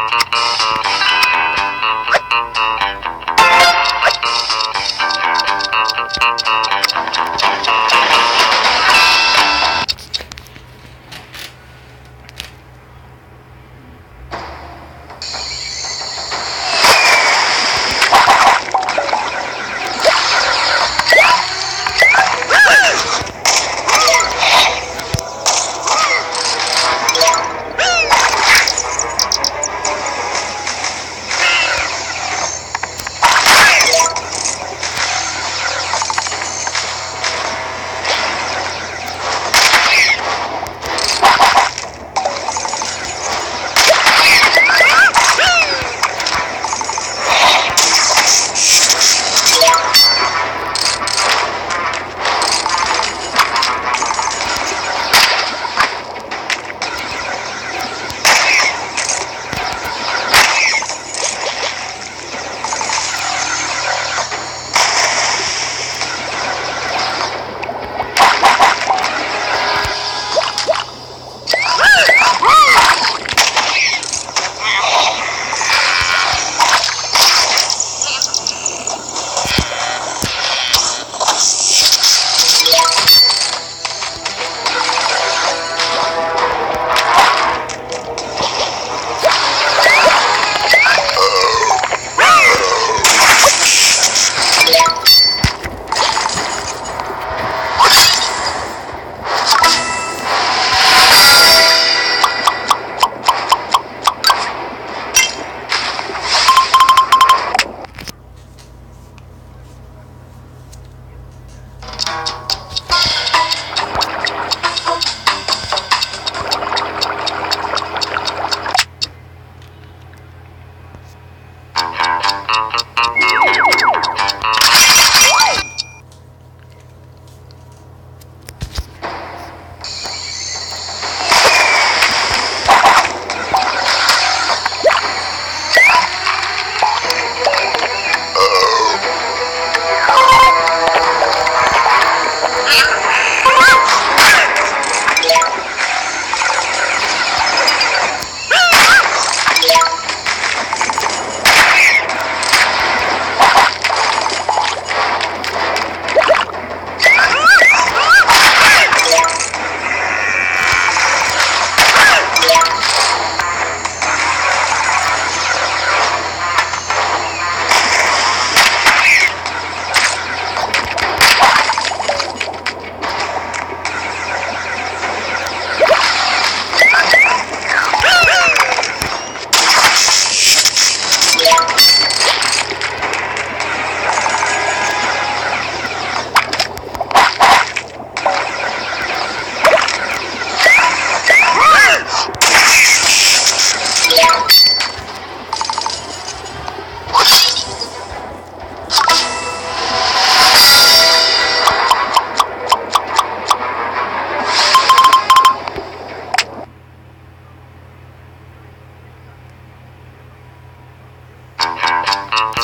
you Thank